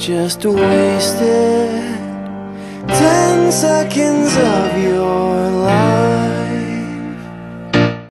just wasted ten seconds of your